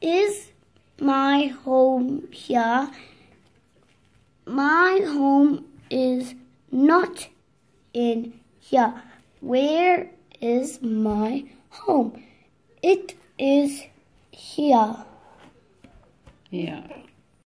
Is my home here? My home is not in here. Where is my home? It is here. Yeah.